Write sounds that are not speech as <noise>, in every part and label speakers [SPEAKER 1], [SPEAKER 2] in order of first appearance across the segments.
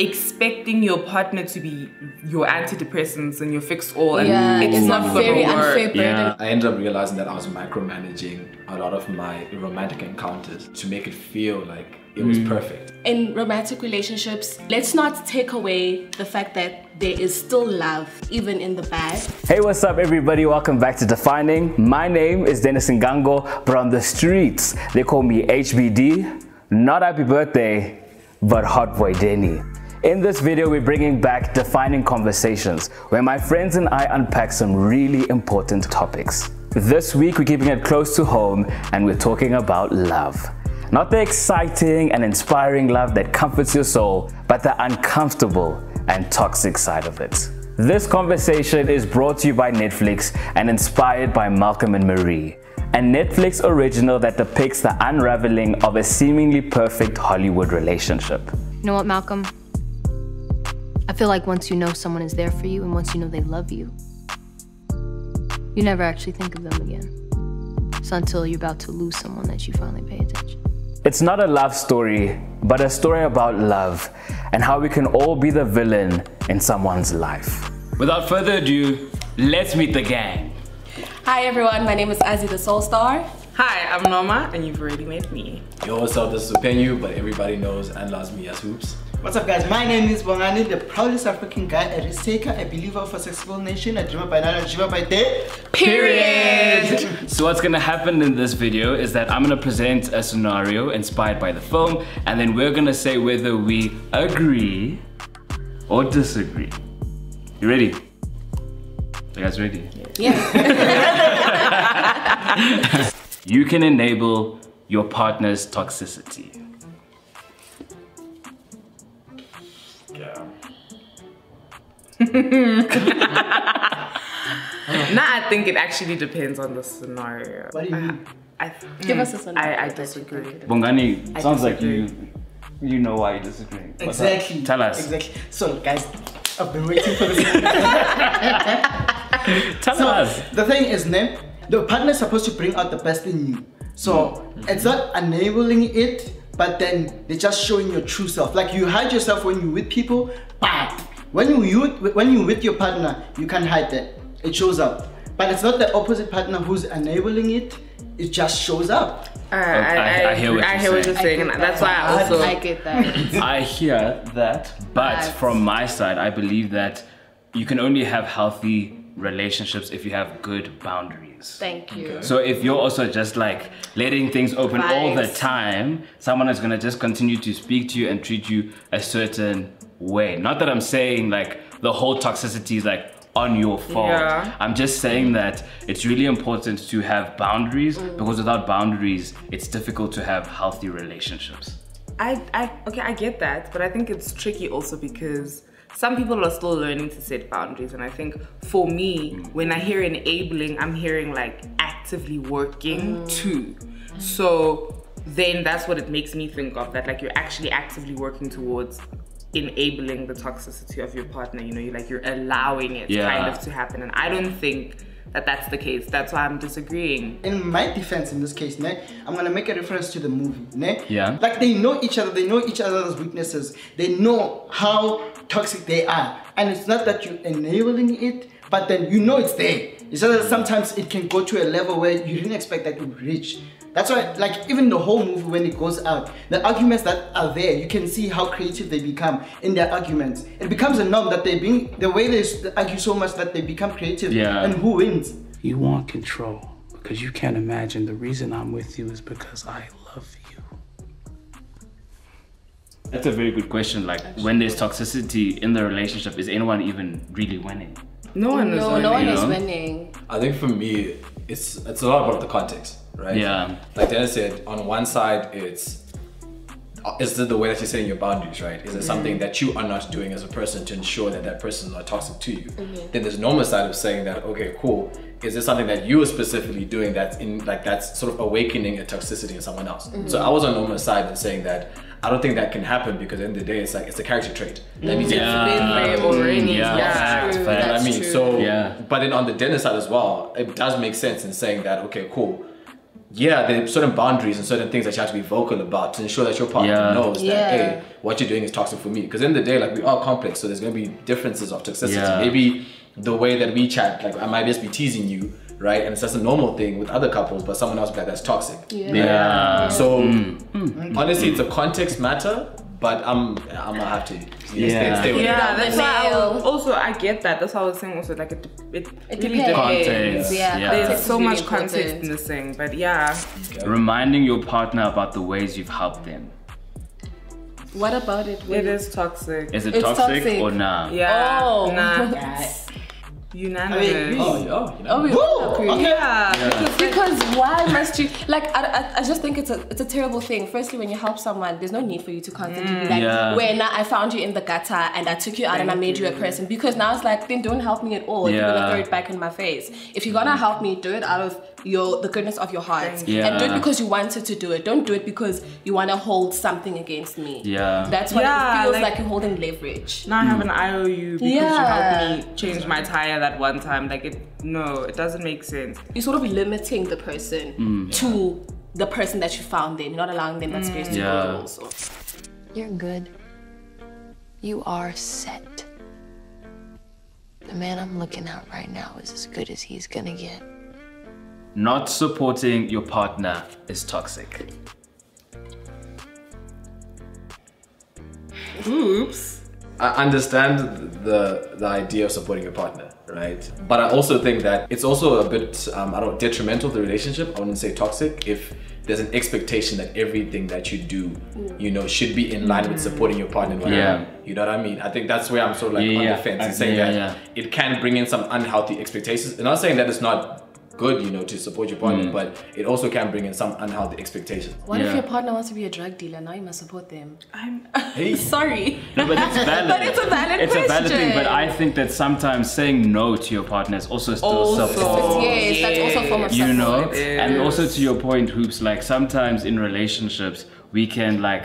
[SPEAKER 1] expecting your partner to be your antidepressants and your fix all and
[SPEAKER 2] Yeah,
[SPEAKER 1] it's,
[SPEAKER 2] it's
[SPEAKER 1] not
[SPEAKER 2] a
[SPEAKER 1] gonna
[SPEAKER 2] very unfair burden.
[SPEAKER 3] Yeah. I ended up realizing that I was micromanaging a lot of my romantic encounters to make it feel like it was mm. perfect.
[SPEAKER 2] in romantic relationships, let's not take away the fact that there is still love, even in the bad.
[SPEAKER 4] Hey, what's up, everybody? Welcome back to Defining. My name is Dennis Ngango, but on the streets, they call me HBD. Not happy birthday, but Hot Boy Denny. In this video, we're bringing back Defining Conversations, where my friends and I unpack some really important topics. This week, we're keeping it close to home, and we're talking about love. Not the exciting and inspiring love that comforts your soul, but the uncomfortable and toxic side of it. This conversation is brought to you by Netflix and inspired by Malcolm and Marie, a Netflix original that depicts the unraveling of a seemingly perfect Hollywood relationship.
[SPEAKER 5] You know what, Malcolm? I feel like once you know someone is there for you and once you know they love you, you never actually think of them again. It's until you're about to lose someone that you finally pay attention.
[SPEAKER 4] It's not a love story, but a story about love and how we can all be the villain in someone's life. Without further ado, let's meet the gang.
[SPEAKER 2] Hi everyone, my name is Azi the Soulster.
[SPEAKER 1] Hi, I'm Noma and you've already met me.
[SPEAKER 3] Yo, what's up? This is Upenyu, but everybody knows and loves me as Hoops.
[SPEAKER 6] What's up guys, my name is Bongani, the proudest African guy, a risk taker, a believer of a successful nation, a dreamer by night, a dreamer by day.
[SPEAKER 1] Period. <laughs>
[SPEAKER 4] So what's gonna happen in this video is that I'm gonna present a scenario inspired by the film and then we're gonna say whether we agree or disagree. You ready? You guys ready?
[SPEAKER 2] Yeah. <laughs>
[SPEAKER 4] You can enable your partner's toxicity.
[SPEAKER 3] Yeah. <laughs>
[SPEAKER 1] Now I think it actually depends on the scenario.
[SPEAKER 6] What do you mean?
[SPEAKER 1] I,
[SPEAKER 2] Give us a scenario.
[SPEAKER 1] I, I
[SPEAKER 2] that you
[SPEAKER 1] disagree.
[SPEAKER 4] Bongani,
[SPEAKER 1] I
[SPEAKER 4] sounds like you you know why you disagree. What's?
[SPEAKER 6] Exactly.
[SPEAKER 4] Tell us.
[SPEAKER 6] Exactly. So guys, I've been waiting for this. <laughs>
[SPEAKER 4] Tell
[SPEAKER 6] so
[SPEAKER 4] us.
[SPEAKER 6] the thing is, ne, the partner is supposed to bring out the best in you. So mm. it's not enabling it, but then they're just showing your true self. Like you hide yourself when you're with people, but when you you when you're with your partner, you can't hide that. It shows up. But it's not the opposite partner who's enabling it. It just shows up.
[SPEAKER 1] Uh, I, I,
[SPEAKER 4] I- I hear what
[SPEAKER 1] I
[SPEAKER 4] you're
[SPEAKER 1] hear what
[SPEAKER 4] saying.
[SPEAKER 1] you're saying,
[SPEAKER 2] I
[SPEAKER 1] and
[SPEAKER 2] get
[SPEAKER 1] that's why I
[SPEAKER 2] that.
[SPEAKER 1] also.
[SPEAKER 2] I get that. <laughs>
[SPEAKER 4] I hear that, but
[SPEAKER 2] But-
[SPEAKER 4] from my side, I believe that you can only have healthy relationships if you have good boundaries.
[SPEAKER 2] Thank you.
[SPEAKER 4] So if you're also just like letting things open all the time, someone is gonna just continue to speak to you and treat you a certain way. Not that I'm saying like the whole toxicity is like on your fault.
[SPEAKER 1] Yeah.
[SPEAKER 4] I'm just saying that it's really important to have boundaries mm. because without boundaries, it's difficult to have healthy relationships.
[SPEAKER 1] I, I okay, I get that, but I think it's tricky also because some people are still learning to set boundaries, and I think for me, when I hear enabling, I'm hearing like actively working mm. too. So then that's what it makes me think of that like you're actually actively working towards enabling the toxicity of your partner. You know, you like you're allowing it
[SPEAKER 4] Yeah.
[SPEAKER 1] kind of to happen, and I don't think that that's the case. That's why I'm disagreeing.
[SPEAKER 6] in my defense in this case, ne, I'm gonna make a reference to the movie, ne?
[SPEAKER 4] Yeah.
[SPEAKER 6] Like they know each other, they know each other's weaknesses, they know how toxic they are. And it's not that you're enabling it, but then you know it's there. It's just that sometimes it can go to a level where you didn't expect that to reach. That's why, like, even the whole movie when it goes out, the arguments that are there, you can see how creative they become in their arguments. It becomes a norm that they being the way they argue so much that they become creative.
[SPEAKER 4] Yeah.
[SPEAKER 6] And who wins?
[SPEAKER 7] You want control because you can't imagine the reason I'm with you is because I love you.
[SPEAKER 4] That's a very good question. Like when there's toxicity in the relationship, is anyone even really winning?
[SPEAKER 1] No one is
[SPEAKER 2] No, no one
[SPEAKER 1] winning.
[SPEAKER 2] is winning.
[SPEAKER 3] I think for me, it's it's a lot about the context, right?
[SPEAKER 4] Yeah.
[SPEAKER 3] Like Dennis said, on one side, it's uh, is it the way that you're setting your boundaries, right? Is it something mm. that you are not doing as a person to ensure that that person is not toxic to you? Mm-hmm. Then there's Noma's side of saying that, okay, cool. Is this something that you are specifically doing that's in like that's sort of awakening a toxicity in someone else? Mm-hmm. So I was on Noma's side and saying that I don't think that can happen because at the end of the day, it's like it's a character trait. That means
[SPEAKER 4] Yeah.
[SPEAKER 1] been there already.
[SPEAKER 4] Mm, yeah,
[SPEAKER 1] Yeah.
[SPEAKER 4] facts,
[SPEAKER 2] True,
[SPEAKER 4] facts.
[SPEAKER 3] you I
[SPEAKER 2] That's
[SPEAKER 3] mean?
[SPEAKER 2] true.
[SPEAKER 3] So,
[SPEAKER 4] Yeah.
[SPEAKER 3] but then on the dinner side as well, it does make sense in saying that, okay, cool. yeah, there are certain boundaries and certain things that you have to be vocal about to ensure that your partner
[SPEAKER 4] Yeah.
[SPEAKER 3] knows
[SPEAKER 2] Yeah.
[SPEAKER 3] that hey, what you're doing is toxic for me. Because in the day, like we are complex, so there's gonna be differences of toxicity.
[SPEAKER 4] Yeah.
[SPEAKER 3] Maybe the way that we chat, like I might just be teasing you, right? And it's just a normal thing with other couples, but someone else be like that's toxic.
[SPEAKER 2] Yeah.
[SPEAKER 4] Yeah.
[SPEAKER 3] So mm. Mm. honestly, it's a context matter, but I'm I'm gonna have to yeah,
[SPEAKER 4] Yeah.
[SPEAKER 3] stay, stay with it.
[SPEAKER 1] Yeah, that's why I was,
[SPEAKER 2] nail.
[SPEAKER 1] also I get that. That's why I was saying also like it it,
[SPEAKER 2] It
[SPEAKER 1] really
[SPEAKER 2] depends.
[SPEAKER 4] Context.
[SPEAKER 2] Yeah,
[SPEAKER 4] Yeah.
[SPEAKER 1] There's
[SPEAKER 2] context
[SPEAKER 1] so
[SPEAKER 2] really
[SPEAKER 1] much context
[SPEAKER 2] important.
[SPEAKER 1] in this thing, but yeah.
[SPEAKER 4] Reminding your partner about the ways you've helped them.
[SPEAKER 2] What about it?
[SPEAKER 1] It is toxic.
[SPEAKER 4] Is it
[SPEAKER 2] It's
[SPEAKER 4] toxic,
[SPEAKER 2] toxic.
[SPEAKER 4] or nah?
[SPEAKER 1] Yeah.
[SPEAKER 2] Oh.
[SPEAKER 1] Nah. <laughs> Unanimous.
[SPEAKER 6] I mean,
[SPEAKER 3] Oh, yeah, oh, you know.
[SPEAKER 2] Oh, we all agree.
[SPEAKER 6] okay.
[SPEAKER 1] yeah. Because
[SPEAKER 2] Because why must you like? I, I, I just think it's a it's a terrible thing. Firstly, when you help someone, there's no need for you to constantly be like, mm,
[SPEAKER 4] Yeah.
[SPEAKER 2] "Where now I found you in the gutter and I took you out and I made you a person." Because now it's like, then don't help me at all. If You're gonna throw it back in my face. If you're gonna help me, do it out of your the goodness of your heart
[SPEAKER 4] Yeah.
[SPEAKER 2] and do it because you wanted to do it. Don't do it because you want to hold something against me.
[SPEAKER 4] Yeah.
[SPEAKER 2] That's what
[SPEAKER 1] Yeah,
[SPEAKER 2] it feels
[SPEAKER 1] like-
[SPEAKER 2] like, you're holding leverage.
[SPEAKER 1] now I have an IOU because
[SPEAKER 2] Yeah.
[SPEAKER 1] you helped me change my tire that one time. Like it, no, it doesn't make sense.
[SPEAKER 2] You're sort of limiting the person mm, to the person that you found them. You're not allowing them that space to mm.
[SPEAKER 4] Yeah.
[SPEAKER 2] grow also.
[SPEAKER 5] You're good. You are set. The man I'm looking at right now is as good as he's gonna get.
[SPEAKER 4] Not supporting your partner is toxic.
[SPEAKER 1] Oops.
[SPEAKER 3] I understand the the idea of supporting your partner, right? But I also think that it's also a bit um, I don't know, detrimental to the relationship. I wouldn't say toxic if there's an expectation that everything that you do, you know, should be in line with supporting your partner. and whatever.
[SPEAKER 4] Yeah.
[SPEAKER 3] You know what I mean? I think that's where I'm sort of like
[SPEAKER 4] Yeah,
[SPEAKER 3] on
[SPEAKER 4] yeah.
[SPEAKER 3] the fence
[SPEAKER 4] I-
[SPEAKER 3] and saying
[SPEAKER 4] yeah,
[SPEAKER 3] that
[SPEAKER 4] yeah.
[SPEAKER 3] it can bring in some unhealthy expectations. And I'm not saying that it's not good, you know, to support your partner,
[SPEAKER 4] Mm.
[SPEAKER 3] but it also can bring in some unhealthy expectations.
[SPEAKER 2] What if your partner wants to be a drug dealer? Now you must support them.
[SPEAKER 1] I'm <laughs>
[SPEAKER 3] Hey, <laughs>
[SPEAKER 2] Sorry.
[SPEAKER 4] No, but it's <laughs> valid.
[SPEAKER 2] But it's a valid
[SPEAKER 4] It's a valid thing, but. I think that sometimes saying no to your partner is also still
[SPEAKER 1] Also-
[SPEAKER 4] self
[SPEAKER 2] yes, that's also a form of
[SPEAKER 4] you
[SPEAKER 2] support.
[SPEAKER 4] know
[SPEAKER 1] It
[SPEAKER 4] and also to your point hoops like sometimes in relationships we can like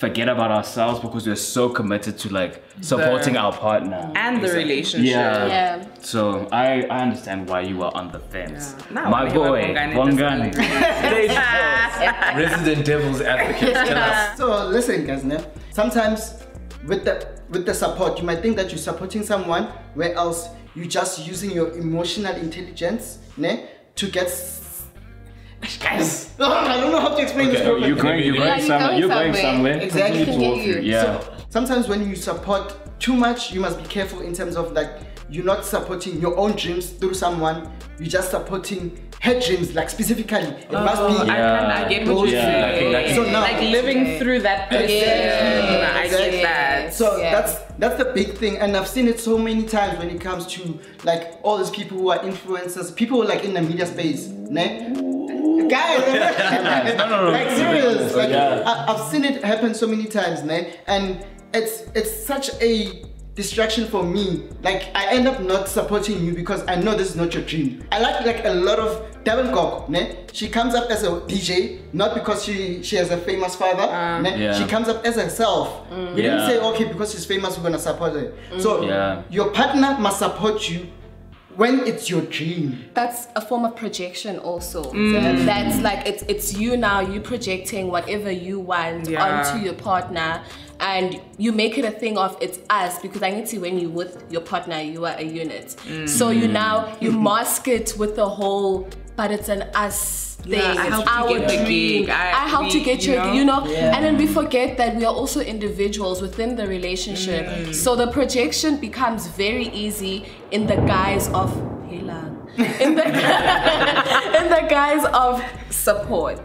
[SPEAKER 4] forget about ourselves because we're so committed to like supporting our partner
[SPEAKER 1] and the relationship.
[SPEAKER 4] yeah.
[SPEAKER 2] Yeah.
[SPEAKER 4] so I, I understand why you are on the fence
[SPEAKER 1] Yeah. Now
[SPEAKER 4] my boy
[SPEAKER 1] what Bongani
[SPEAKER 4] Bongani <laughs>
[SPEAKER 3] resident devil's advocate. <laughs> tell.
[SPEAKER 6] So listen, guys. Ne? Sometimes with the with the support, you might think that you're supporting someone, where else you're just using your emotional intelligence, ne, to get. S- Guys, <laughs> I don't know how to explain this.
[SPEAKER 3] Okay,
[SPEAKER 6] properly.
[SPEAKER 4] you're going you're going
[SPEAKER 2] you're
[SPEAKER 4] somewhere you're going
[SPEAKER 2] somewhere.
[SPEAKER 4] somewhere
[SPEAKER 6] Exactly.
[SPEAKER 4] Continue to
[SPEAKER 2] Can you.
[SPEAKER 4] yeah
[SPEAKER 6] So sometimes when you support too much, you must be careful in terms of like you're not supporting your own dreams through someone. You're just supporting her dreams, like specifically. It oh, must
[SPEAKER 1] Oh,
[SPEAKER 6] be.
[SPEAKER 1] I, can, I get what you're
[SPEAKER 4] Yeah,
[SPEAKER 1] saying.
[SPEAKER 4] like-
[SPEAKER 6] So now-
[SPEAKER 1] like living through that person.
[SPEAKER 2] Yeah,
[SPEAKER 1] I
[SPEAKER 6] exactly.
[SPEAKER 1] get that.
[SPEAKER 6] So
[SPEAKER 2] Yeah.
[SPEAKER 6] that's that's the big thing, and I've seen it so many times when it comes to like all these people who are influencers, people like in the media space, ne? Guys, <laughs> like serious, oh, like
[SPEAKER 4] Yeah.
[SPEAKER 6] I, I've seen it happen so many times, ne? And it's it's such a distraction for me. Like I end up not supporting you because I know this is not your dream. I like like a lot of DBN Gogo, ne? She comes up as a DJ, not because she she has a famous father, ah. ne?
[SPEAKER 4] Yeah.
[SPEAKER 6] She comes up as herself. Mm. We didn't say okay because she's famous we're gonna support her. Mm. So
[SPEAKER 4] Yeah.
[SPEAKER 6] your partner must support you when it's your dream.
[SPEAKER 2] That's a form of projection also. Mm. So that's like it's it's you now, you projecting whatever you want
[SPEAKER 1] Yeah.
[SPEAKER 2] onto your partner and you make it a thing of it's us because I need to when you with your partner you are a unit. So you mm. now you mask it with the whole but it's an us thing.
[SPEAKER 1] Yeah, I
[SPEAKER 2] it's
[SPEAKER 1] helped you
[SPEAKER 2] our
[SPEAKER 1] get the
[SPEAKER 2] dream.
[SPEAKER 1] gig. I-
[SPEAKER 2] I, helped you
[SPEAKER 1] we-
[SPEAKER 2] get
[SPEAKER 1] you
[SPEAKER 2] your
[SPEAKER 1] know?
[SPEAKER 2] you know
[SPEAKER 6] Yeah.
[SPEAKER 2] and then we forget that we are also individuals within the relationship. Mm. So the projection becomes very easy in the guise of Hela. In the <laughs> in the guise of support.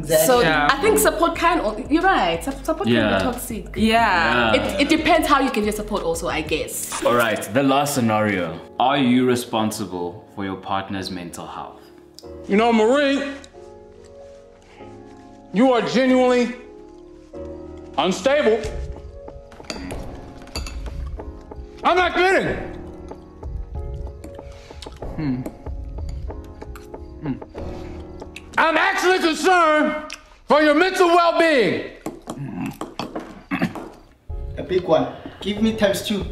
[SPEAKER 6] Exactly.
[SPEAKER 2] So
[SPEAKER 1] Yeah.
[SPEAKER 2] I think support can you're right. sup- Support can be toxic.
[SPEAKER 1] yeah.
[SPEAKER 2] It, it depends how you give your support also, I guess.
[SPEAKER 4] all right the last scenario are you responsible for your partner's mental health
[SPEAKER 8] You know, Marie, you are genuinely unstable. I'm not kidding. Hmm. Hmm. I'm actually concerned for your mental well being.
[SPEAKER 6] a big one. Give me times two.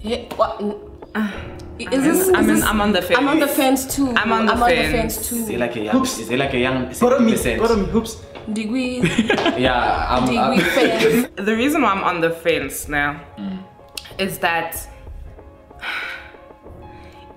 [SPEAKER 2] Yeah, what, mm, Is this,
[SPEAKER 1] I'm,
[SPEAKER 2] is
[SPEAKER 1] in,
[SPEAKER 2] this-
[SPEAKER 1] I'm on the fence.
[SPEAKER 2] I'm on the fence too.
[SPEAKER 1] I'm on the
[SPEAKER 2] fence
[SPEAKER 1] fence.
[SPEAKER 2] too.
[SPEAKER 3] Is it like a young?
[SPEAKER 6] Hoops.
[SPEAKER 3] Is it like a young?
[SPEAKER 6] Bottom me, bottom hoops.
[SPEAKER 2] Degree, <laughs>
[SPEAKER 3] Yeah, I'm.
[SPEAKER 2] degree
[SPEAKER 3] I'm
[SPEAKER 2] fence. <laughs>
[SPEAKER 1] The reason why I'm on the fence now is that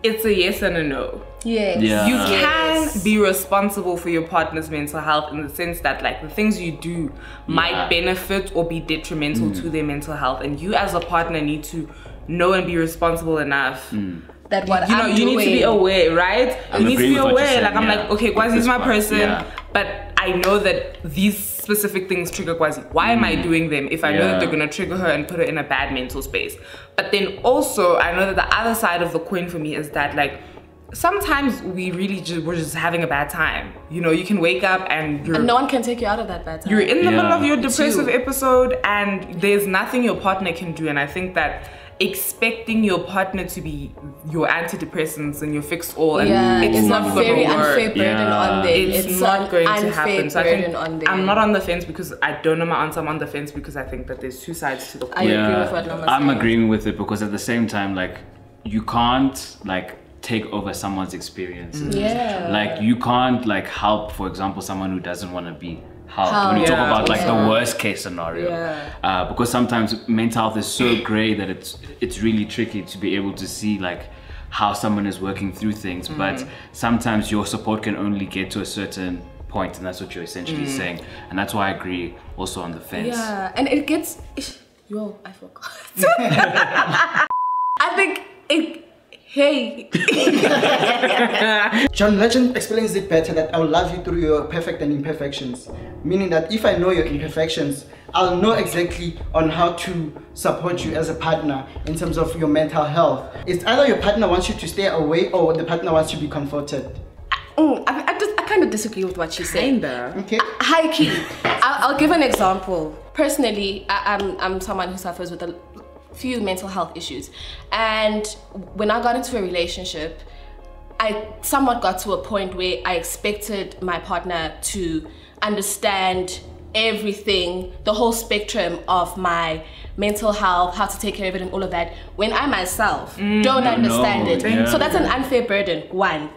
[SPEAKER 1] it's a yes and a no.
[SPEAKER 2] Yes.
[SPEAKER 4] Yeah.
[SPEAKER 1] You
[SPEAKER 2] Yes.
[SPEAKER 1] can be responsible for your partner's mental health in the sense that like the things you do might benefit or be detrimental
[SPEAKER 4] Mm.
[SPEAKER 1] to their mental health and you as a partner need to know and be responsible enough
[SPEAKER 4] Mm.
[SPEAKER 2] That what
[SPEAKER 1] you know
[SPEAKER 2] I'm
[SPEAKER 1] you need to be aware right
[SPEAKER 4] I'm
[SPEAKER 1] you need to be
[SPEAKER 4] with what you're
[SPEAKER 1] aware like i'm
[SPEAKER 4] yeah.
[SPEAKER 1] like okay
[SPEAKER 4] With
[SPEAKER 1] is
[SPEAKER 4] this
[SPEAKER 1] my
[SPEAKER 4] part,
[SPEAKER 1] person
[SPEAKER 4] yeah.
[SPEAKER 1] but i know that these specific things trigger Kwazi. why am i doing them if i know
[SPEAKER 4] Mm.
[SPEAKER 1] That they're going to trigger her and put her in a bad mental space but then also i know that the other side of the coin for me is that like sometimes we really just we're just having a bad time you know you can wake up and you're
[SPEAKER 2] And no one can take you out of that bad time.
[SPEAKER 1] you're in the middle of your depressive
[SPEAKER 2] you.
[SPEAKER 1] episode and there's nothing your partner can do and i think that expecting your partner to be your antidepressants and your fix all and
[SPEAKER 2] yeah,
[SPEAKER 1] it's,
[SPEAKER 2] it's,
[SPEAKER 1] not
[SPEAKER 2] a
[SPEAKER 1] gonna
[SPEAKER 2] very
[SPEAKER 1] work.
[SPEAKER 2] unfair burden
[SPEAKER 4] Yeah.
[SPEAKER 2] on them.
[SPEAKER 1] it's,
[SPEAKER 2] It's,
[SPEAKER 1] not
[SPEAKER 2] an
[SPEAKER 1] going to
[SPEAKER 2] unfair
[SPEAKER 1] happen so I think
[SPEAKER 2] on them.
[SPEAKER 1] I'm not on the fence because i don't know my answer i'm on the fence because i think that there's two sides to the
[SPEAKER 2] I
[SPEAKER 1] coin
[SPEAKER 2] agree with what Noma's
[SPEAKER 4] I'm
[SPEAKER 2] saying.
[SPEAKER 4] agreeing with it because at the same time, like, you can't like take over someone's experiences.
[SPEAKER 2] Yeah.
[SPEAKER 4] Like you can't like help, for example, someone who doesn't want to be helped. when you
[SPEAKER 2] Helped.
[SPEAKER 4] talk about like
[SPEAKER 2] Yeah.
[SPEAKER 4] the worst case scenario,
[SPEAKER 2] Yeah.
[SPEAKER 4] uh, because sometimes mental health is so grey that it's it's really tricky to be able to see like how someone is working through things.
[SPEAKER 2] Mm.
[SPEAKER 4] But sometimes your support can only get to a certain point, and that's what you're essentially
[SPEAKER 2] Mm.
[SPEAKER 4] saying. And that's why I agree also on the fence.
[SPEAKER 2] Yeah, and it gets. Yo, I forgot. <laughs> <laughs> I think it. Hey. <laughs>
[SPEAKER 6] John Legend explains it better that I'll love you through your perfect and imperfections. Meaning that if I know your imperfections, I'll know exactly on how to support you as a partner in terms of your mental health. It's either your partner wants you to stay away or the partner wants you to be comforted.
[SPEAKER 2] Mm, I, I, just, I kind of disagree with what she's saying.
[SPEAKER 1] Kinda.
[SPEAKER 6] Okay?
[SPEAKER 2] High key. I'll, I'll give an example. Personally, I, I'm, I'm someone who suffers with a few mental health issues. And when I got into a relationship, I somewhat got to a point where I expected my partner to understand everything, the whole spectrum of my mental health, how to take care of it, and all of that, when I myself mm, don't understand it.
[SPEAKER 4] yeah.
[SPEAKER 2] So that's an unfair burden, one.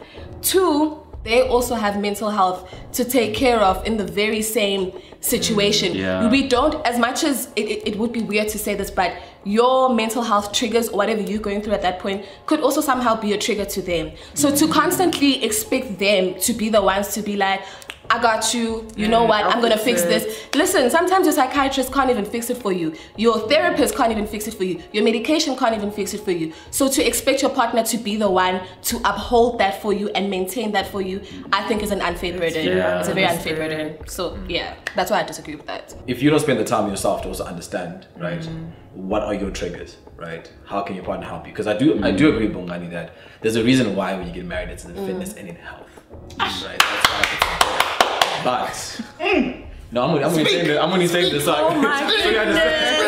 [SPEAKER 2] Two, they also have mental health to take care of in the very same situation.
[SPEAKER 4] Mm, yeah.
[SPEAKER 2] We don't, as much as it, it, it would be weird to say this, but your mental health triggers or whatever you're going through at that point could also somehow be a trigger to them. So to constantly expect them to be the ones to be like, I got you, you know what, I'm gonna fix this. Listen, sometimes your psychiatrist can't even fix it for you. Your therapist can't even fix it for you. Your medication can't even fix it for you. So to expect your partner to be the one to uphold that for you and maintain that for you, I think is an unfair burden.
[SPEAKER 4] Yeah.
[SPEAKER 2] It's a very unfair burden. So yeah, that's why I disagree with that.
[SPEAKER 3] if you don't spend the time yourself to also understand, right,
[SPEAKER 2] Mm.
[SPEAKER 3] what are your triggers, right? How can your partner help you? Because I do, I do agree, Bongani, that there's a reason why when you get married, it's in
[SPEAKER 2] Mm.
[SPEAKER 3] fitness and in health, right? That's why it's important. But mm. no, I'm gonna, I'm gonna say this. I'm gonna say this.
[SPEAKER 2] Oh my
[SPEAKER 3] So you understand?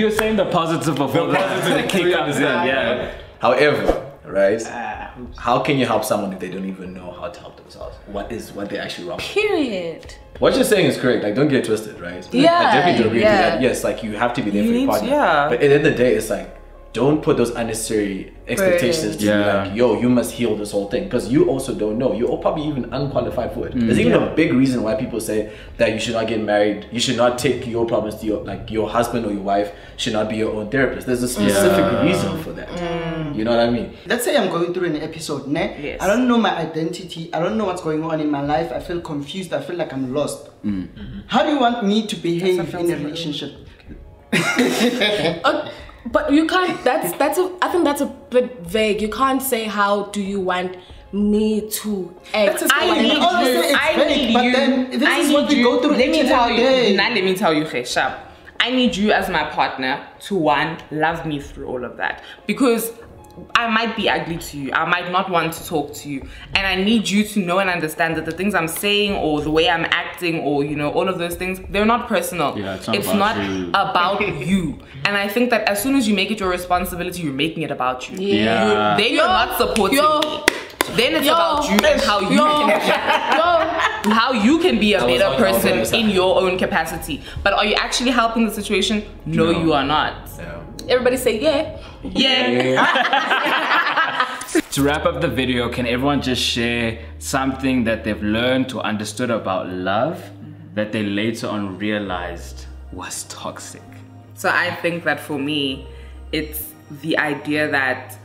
[SPEAKER 4] You're saying the positive before the, the kick comes in, yeah.
[SPEAKER 3] However, right? Ah, how can you help someone if they don't even know how to help themselves? What is what they actually wrong? with?
[SPEAKER 2] Period.
[SPEAKER 3] What you're saying is correct. Like, don't get twisted, right?
[SPEAKER 2] Yeah,
[SPEAKER 3] I definitely do agree
[SPEAKER 2] yeah.
[SPEAKER 3] with that. Yes, like you have to be there
[SPEAKER 1] You
[SPEAKER 3] for your
[SPEAKER 1] need to- yeah.
[SPEAKER 3] But at the end of the day, it's like don't put those unnecessary expectations to
[SPEAKER 4] Yeah.
[SPEAKER 3] be like, yo, you must heal this whole thing because you also don't know. You're probably even unqualified for it. There's even a big reason why people say that you should not get married. You should not take your problems to your like your husband or your wife should not be your own therapist. There's a specific
[SPEAKER 4] Yeah.
[SPEAKER 3] reason for that. You know what I mean?
[SPEAKER 6] Let's say I'm going through an episode, ne?
[SPEAKER 1] Yes.
[SPEAKER 6] I don't know my identity. I don't know what's going on in my life. I feel confused. I feel like I'm lost. How do you want me to behave in a relationship?
[SPEAKER 2] Uh, <laughs> <laughs> but you can't. That's that's a. I think that's a bit vague. You can't say how do you want me to act.
[SPEAKER 1] I
[SPEAKER 6] Like,
[SPEAKER 1] need you. I
[SPEAKER 6] fake,
[SPEAKER 1] need
[SPEAKER 6] but
[SPEAKER 1] you.
[SPEAKER 6] then this
[SPEAKER 1] I
[SPEAKER 6] is what
[SPEAKER 1] need
[SPEAKER 6] we go through
[SPEAKER 1] Let me tell
[SPEAKER 6] every
[SPEAKER 1] you. Now let me tell you, Kheshab. I need you as my partner to one love me through all of that because. I might be ugly to you. I might not want to talk to you. And I need you to know and understand that the things I'm saying or the way I'm acting or, you know, all of those things, they're not personal.
[SPEAKER 4] Yeah, it's not about
[SPEAKER 1] not
[SPEAKER 4] you.
[SPEAKER 1] about <laughs> you. And I think that as soon as you make it your responsibility, you're making it about you.
[SPEAKER 4] Yeah.
[SPEAKER 1] Then you're not supporting
[SPEAKER 2] Yo,
[SPEAKER 1] me. then it's
[SPEAKER 2] Yo,
[SPEAKER 1] about you and how you
[SPEAKER 2] yo,
[SPEAKER 1] can how you can be a
[SPEAKER 3] was
[SPEAKER 1] better
[SPEAKER 3] on- I was on the
[SPEAKER 1] person in your own capacity. But are you actually helping the situation? No,
[SPEAKER 3] No.
[SPEAKER 1] you are not.
[SPEAKER 3] Yeah.
[SPEAKER 2] Everybody say yeah.
[SPEAKER 1] Yeah. <laughs>
[SPEAKER 4] To wrap up the video, can everyone just share something that they've learned or understood about love that they later on realized was toxic?
[SPEAKER 1] So I think that for me, it's the idea that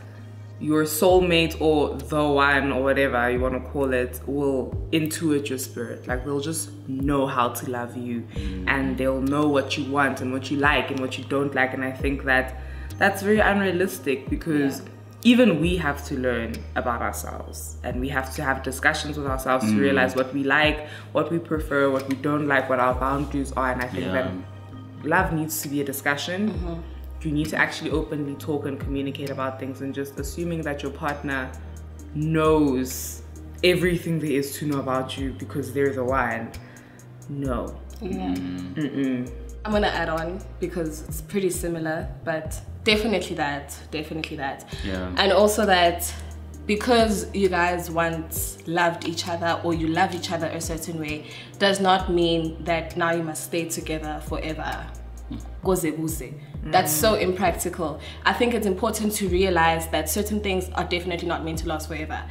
[SPEAKER 1] your soulmate or the one or whatever you want to call it will intuit your spirit. Like they'll just know how to love you mm. and they'll know what you want and what you like and what you don't like. And I think that that's very unrealistic because even we have to learn about ourselves and we have to have discussions with ourselves to mm. realize what we like, what we prefer, what we don't like, what our boundaries are. And I think
[SPEAKER 4] Yeah.
[SPEAKER 1] that love needs to be a discussion. Mm-hmm. You need to actually openly talk and communicate about things and just assuming that your partner knows everything there is to know about you because they're the one. No.
[SPEAKER 2] I'm gonna add on because it's pretty similar, but definitely that, definitely that.
[SPEAKER 4] Yeah.
[SPEAKER 2] And also that because you guys once loved each other or you love each other a certain way does not mean that now you must stay together forever. Hmm. Goze goze. That's so impractical. I think it's important to realize that certain things are definitely not meant to last forever.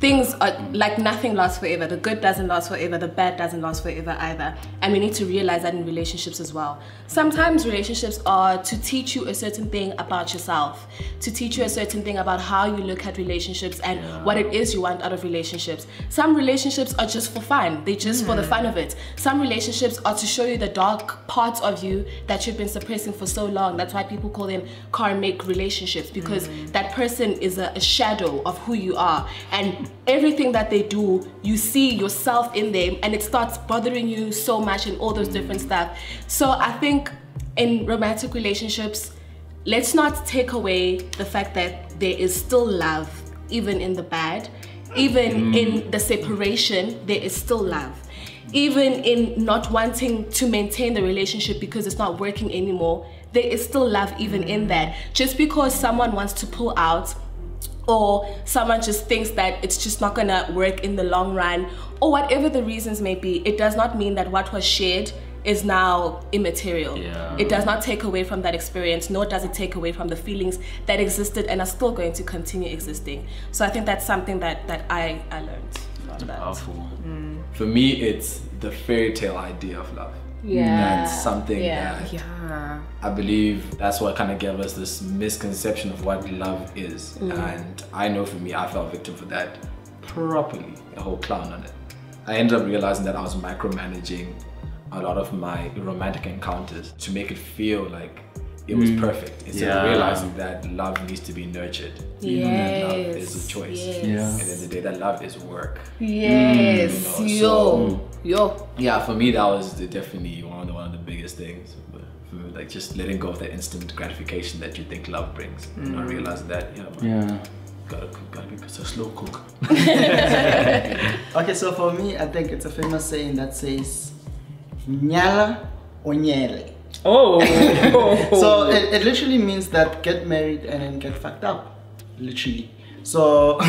[SPEAKER 2] Things are like nothing lasts forever. The good doesn't last forever, the bad doesn't last forever either. And we need to realize that in relationships as well. Sometimes relationships are to teach you a certain thing about yourself, to teach you a certain thing about how you look at relationships and what it is you want out of relationships. Some relationships are just for fun, they're just for the hmm. fun of it. Some relationships are to show you the dark parts of you that you've been suppressing for so long. That's why people call them karmic relationships because hmm. that person is a, a shadow of who you are. And everything that they do, you see yourself in them and it starts bothering you so much and all those different stuff. So I think in romantic relationships, let's not take away the fact that there is still love, even in the bad. Even mm. in the separation, there is still love. Even in not wanting to maintain the relationship because it's not working anymore, there is still love even in mm. that. Just because someone wants to pull out or someone just thinks that it's just not gonna work in the long run, or whatever the reasons may be, it does not mean that what was shared is now immaterial.
[SPEAKER 4] Yeah.
[SPEAKER 2] It does not take away from that experience, nor does it take away from the feelings that existed and are still going to continue existing. So I think that's something that that I, I learned from that.
[SPEAKER 4] Powerful.
[SPEAKER 3] For me, it's the fairy tale idea of love.
[SPEAKER 2] Yeah.
[SPEAKER 3] That's something
[SPEAKER 2] Yeah.
[SPEAKER 3] that
[SPEAKER 1] Yeah.
[SPEAKER 3] I believe that's what kind of gave us this misconception of what love is. Mm. And I know for me, I fell victim for that properly, a whole clown on it. I ended up realizing that I was micromanaging a lot of my romantic encounters to make it feel like it was perfect instead
[SPEAKER 4] Yeah.
[SPEAKER 3] of realizing that love needs to be nurtured. You know, that love is a choice.
[SPEAKER 2] yes.
[SPEAKER 4] Yeah.
[SPEAKER 3] And then the day that love is work.
[SPEAKER 2] Yes,
[SPEAKER 3] Mm.
[SPEAKER 2] yo, yo.
[SPEAKER 3] Yeah, for me that was definitely one of the, one of the biggest things. But for me, like just letting go of that instant gratification that you think love brings, and not realizing that yeah, man,
[SPEAKER 4] Yeah.
[SPEAKER 3] gotta cook, gotta be a slow cook. <laughs>
[SPEAKER 6] Okay, so for me, I think it's a famous saying that says, Nyala onyele.
[SPEAKER 1] Oh. <laughs>
[SPEAKER 6] So it, it literally means that get married and then get fucked up. Literally. So <laughs>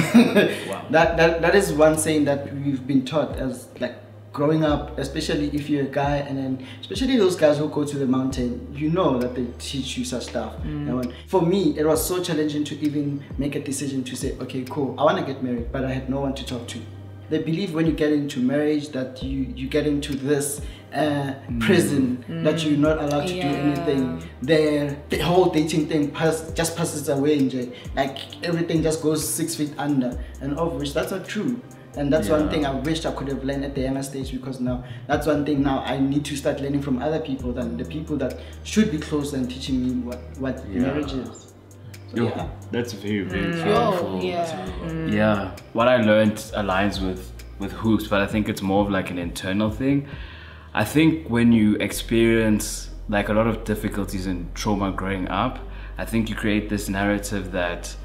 [SPEAKER 6] that, that that is one saying that we've been taught as like growing up, especially if you're a guy and then especially those guys who go to the mountain, you know that they teach you such stuff. Mm. When- for me, it was so challenging to even make a decision to say, okay, cool, I want to get married, but I had no one to talk to. They believe when you get into marriage that you you get into this uh, prison that you're not allowed to do anything. The the whole dating thing pass, just passes away, nje. like everything just goes six feet under, and of which that's not true. And that's one thing I wished I could have learned at the younger stage because now that's one thing now I need to start learning from other people than the people that should be close and teaching me what what
[SPEAKER 4] Yeah.
[SPEAKER 6] marriage is.
[SPEAKER 4] Yo,
[SPEAKER 6] yeah.
[SPEAKER 4] that's very, very
[SPEAKER 2] Yo,
[SPEAKER 4] powerful.
[SPEAKER 2] yeah.
[SPEAKER 4] Yeah, what I learned aligns with with hoops, but I think it's more of like an internal thing. I think when you experience like a lot of difficulties and trauma growing up, I think you create this narrative that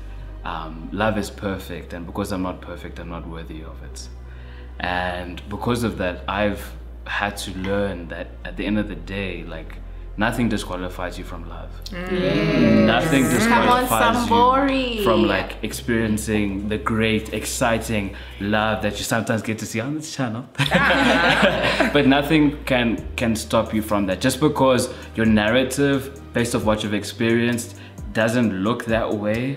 [SPEAKER 4] um, love is perfect, and because I'm not perfect, I'm not worthy of it. And because of that, I've had to learn that at the end of the day, like nothing disqualifies you from love. Mm. Nothing
[SPEAKER 2] Come on,
[SPEAKER 4] disqualifies
[SPEAKER 2] Sambori.
[SPEAKER 4] you from like experiencing the great, exciting love that you sometimes get to see on this channel. <laughs> <laughs> but nothing can can stop you from that. Just because your narrative, based off what you've experienced, doesn't look that way,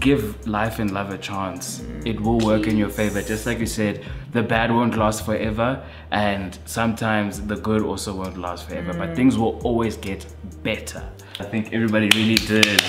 [SPEAKER 4] give life and love a chance. It will work in your favor. Just like you said, the bad won't last forever, and sometimes the good also won't last forever. But mm. things will always get better. I think everybody really did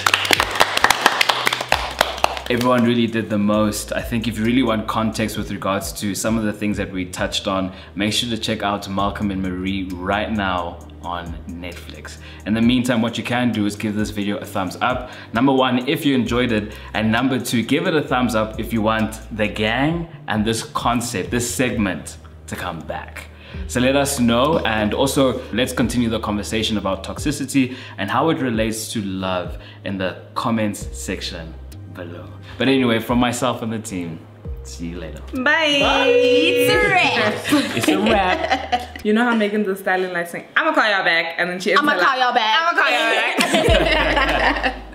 [SPEAKER 4] everyone really did the most. I think if you really want context with regards to some of the things that we touched on, make sure to check out Malcolm and Marie right now on Netflix. In the meantime, what you can do is give this video a thumbs up. Number one, if you enjoyed it. And number two, give it a thumbs up if you want the gang and this concept, this segment to come back. So let us know and also let's continue the conversation about toxicity and how it relates to love in the comments section below. But anyway, from myself and the team, see you later.
[SPEAKER 1] Bye.
[SPEAKER 2] It's a wrap.
[SPEAKER 4] It's a wrap.
[SPEAKER 1] You know how Megan Thee Stallion like saying, "I'ma call y'all back," and then she
[SPEAKER 2] I'ma call y'all back.
[SPEAKER 1] I'ma call y'all back. <laughs>